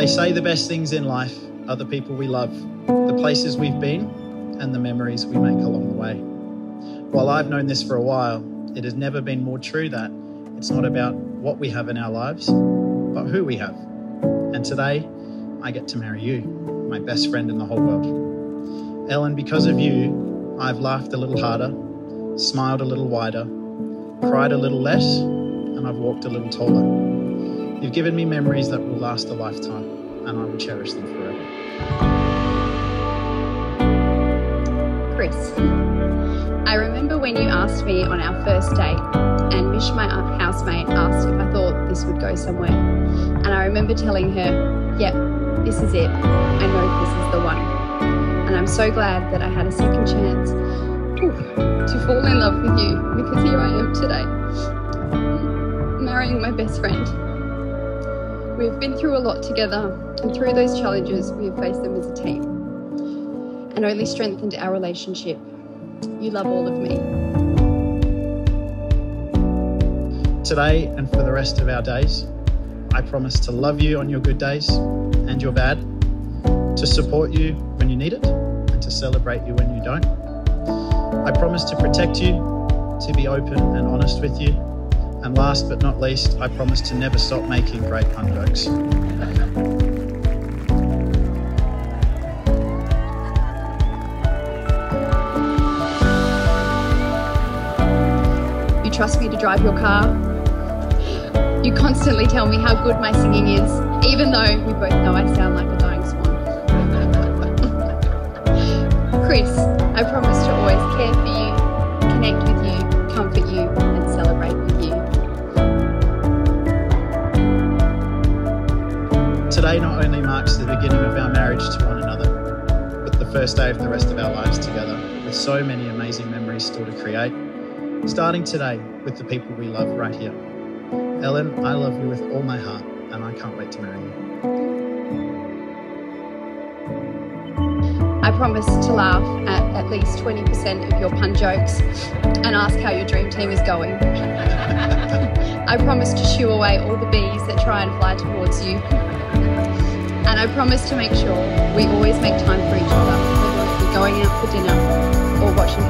They say the best things in life are the people we love, the places we've been, and the memories we make along the way. While I've known this for a while, it has never been more true that it's not about what we have in our lives, but who we have. And today, I get to marry you, my best friend in the whole world. Ellen, because of you, I've laughed a little harder, smiled a little wider, cried a little less, and I've walked a little taller. You've given me memories that will last a lifetime, and I will cherish them forever. Chris, I remember when you asked me on our first date, and Mish, my housemate, asked if I thought this would go somewhere. And I remember telling her, yep, this is it. I know this is the one. And I'm so glad that I had a second chance to fall in love with you because here I am today, marrying my best friend. We've been through a lot together, and through those challenges, we have faced them as a team and only strengthened our relationship. You love all of me. Today and for the rest of our days, I promise to love you on your good days and your bad, to support you when you need it, and to celebrate you when you don't. I promise to protect you, to be open and honest with you, and last but not least, I promise to never stop making great pun jokes. You trust me to drive your car. You constantly tell me how good my singing is, even though we both know I sound like a dying Today not only marks the beginning of our marriage to one another, but the first day of the rest of our lives together, with so many amazing memories still to create. Starting today with the people we love right here. Ellen, I love you with all my heart, and I can't wait to marry you. I promise to laugh at at least 20% of your pun jokes and ask how your dream team is going. I promise to shoo away all the bees that try and fly towards you. And I promise to make sure we always make time for each other, whether be going out for dinner or watching